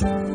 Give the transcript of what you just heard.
truth.